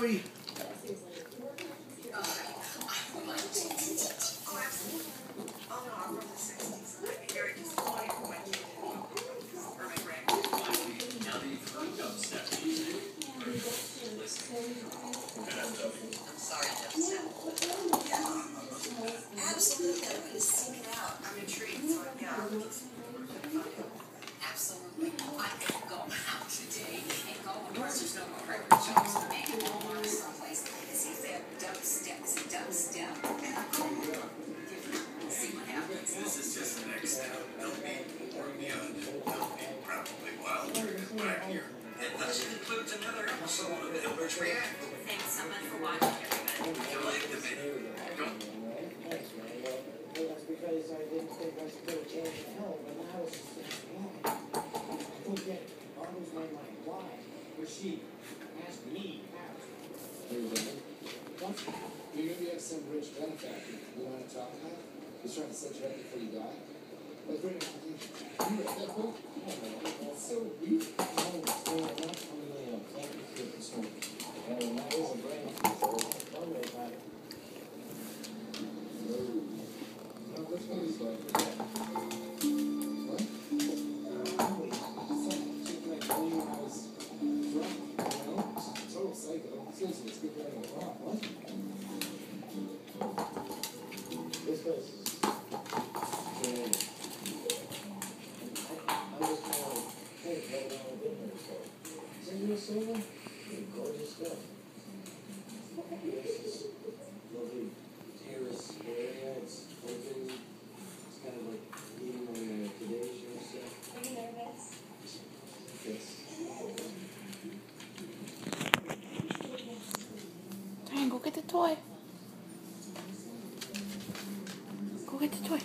Joey. Absolutely. I could go out today and go, course, there's no more record shops And thus concludes another episode of Edwards React. Thanks so much for watching, everybody. If you like the video, don't That's because I didn't think I was gonna change the hell, but now it's just like, why? I don't get it. Boggles my mind. Why? But she asked me how. Hey, Linda. What? You maybe have some rich benefactor you want to talk about? He's trying to set you up before you die? Like, bring it You read that book? Man, that's so weird. No, no, not from the, uh, thank you for this one. And that is a brain teaser. Don't worry about it. No. No, which one is like that? What? Holy fuck, chick like me when I was drunk, you know? Total psycho. Seriously, it's good running a lot. What? This place is great. I, I was kind of think that I've never been here before. Is that you, Silver? Pretty gorgeous. This is lovely terrace area. It's open. It's kind of like eating on the Today Show stuff. Are you nervous? Yes. Ryan, go get the toy. Go get the toy.